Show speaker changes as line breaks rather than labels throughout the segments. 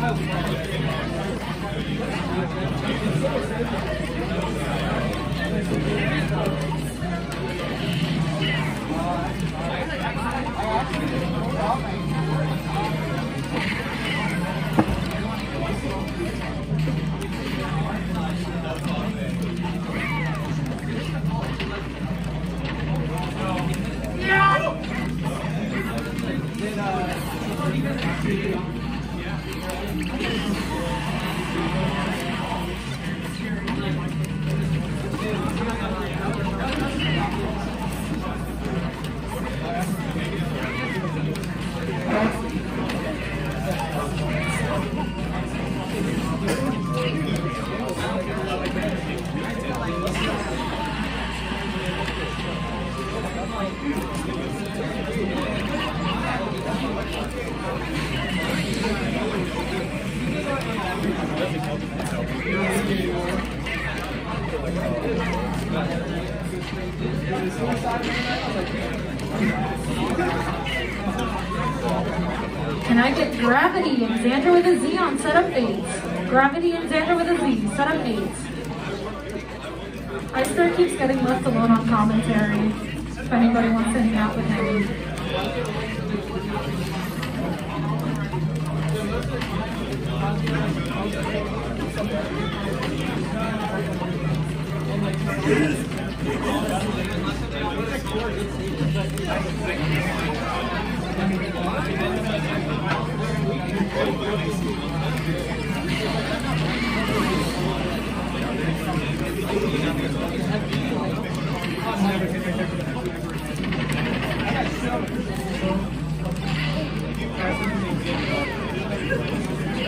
Can Gravity and Xander with a Z on set setup eight? Gravity and Xander with a Z, set setup eight. Iceberg keeps getting left alone on commentary. If anybody wants to hang out with him.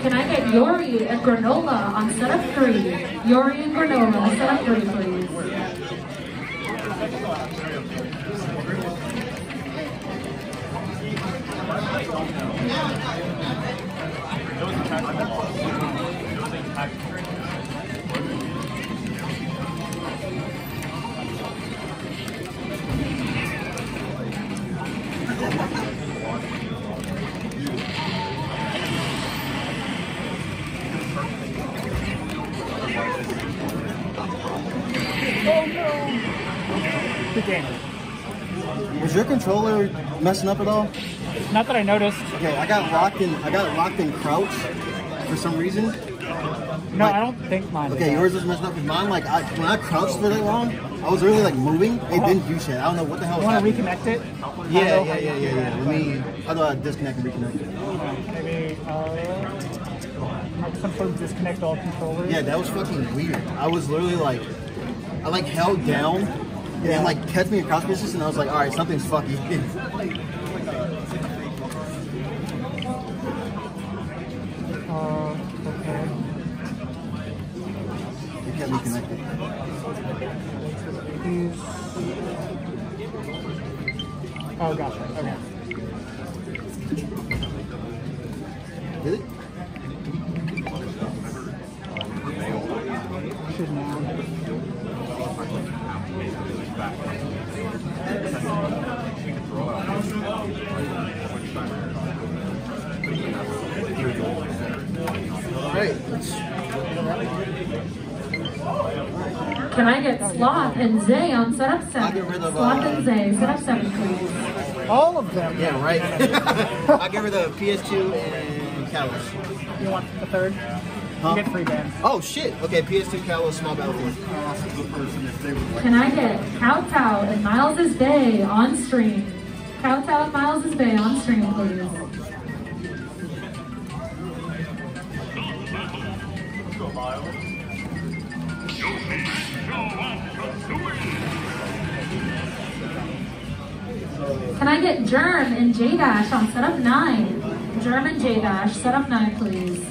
Can I get Yori and Granola on setup three? Yori and Granola on setup three, please.
The game.
Was your controller messing up at all?
Not that I noticed.
Okay, I got locked in. I got locked in crouch for some reason.
No, I don't think mine.
Okay, yours was messing up with mine. Like I, when I crouched for that long, I was really like moving. It didn't do shit. I don't know what the hell.
You want to reconnect it?
Yeah, yeah, yeah, yeah, yeah. Let me. How do I disconnect and reconnect it?
Maybe. Uh, Microsoft disconnect all controllers.
Yeah, that was fucking weird. I was literally like, I like held down and like kept me in crouch position, and I was like, all right, something's fucking.
Uh, okay.
It kept me connected.
These. Oh, gotcha. Okay.
Can I get Sloth and Zay on setup
I'll
seven?
get rid of,
Sloth
uh,
and Zay, setup seven, please.
All of them.
Yeah, right. I'll give her the PS2 and Kalos.
You want the third?
Huh?
You get free bands.
Oh shit! Okay, PS2 Kalos, small battlefield.
Can I get Kowtow and Miles' Bay on stream? Kowtow and Miles' Bay on stream, please. Can I get Germ and J Dash on setup nine? Germ and J Dash, setup nine, please.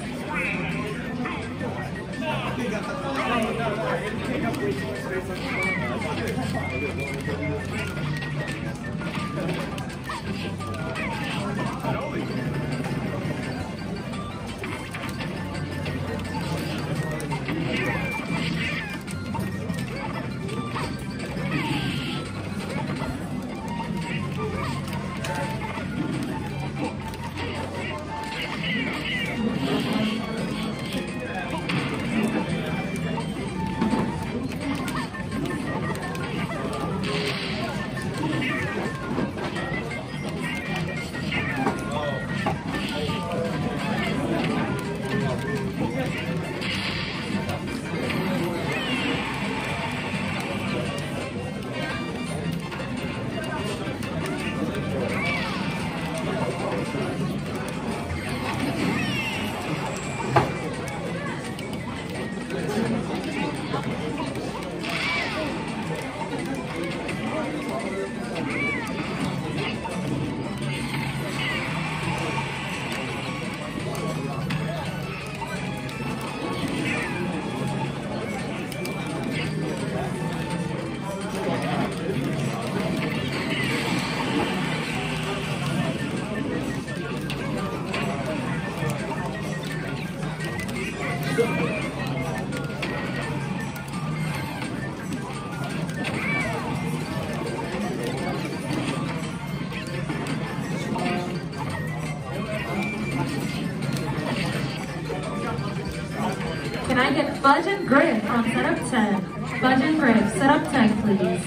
Can I get Fudge and Grip on setup 10? Fudge and Grip, setup 10, please.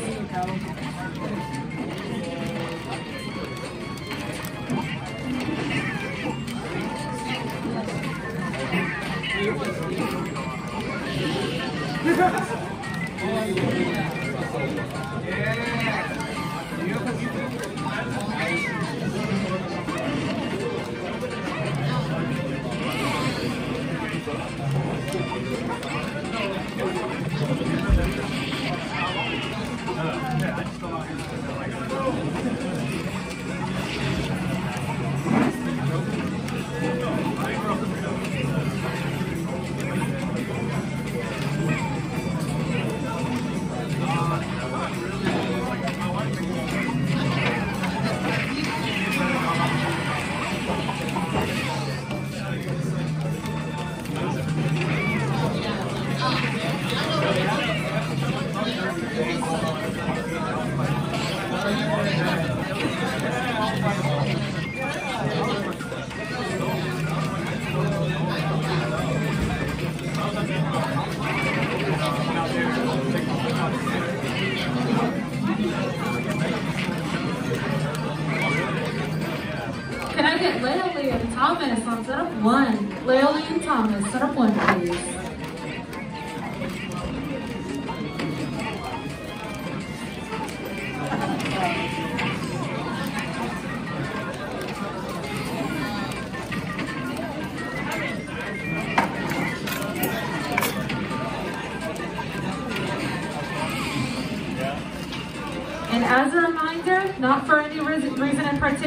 Can 하면서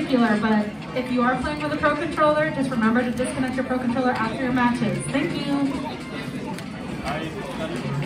particular, but if you are playing with a Pro Controller, just remember to disconnect your Pro Controller after your matches. Thank you.